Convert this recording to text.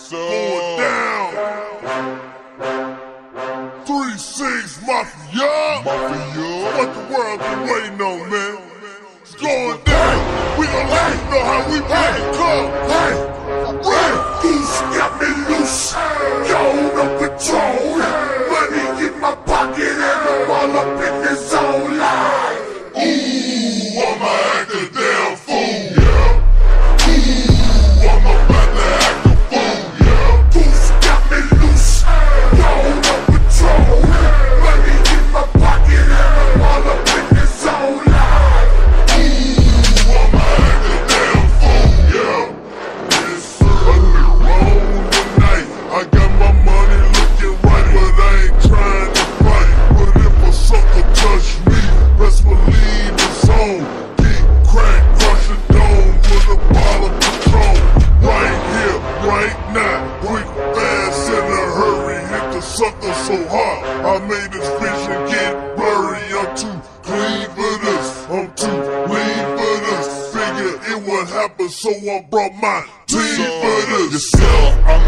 So going down. Three six mafia. Mafia. What the world been waiting on, man? so hot, I made this vision get blurry. I'm too clean for this. I'm too lean for this. Figure it would happen, so I brought my team for this. Yourself, I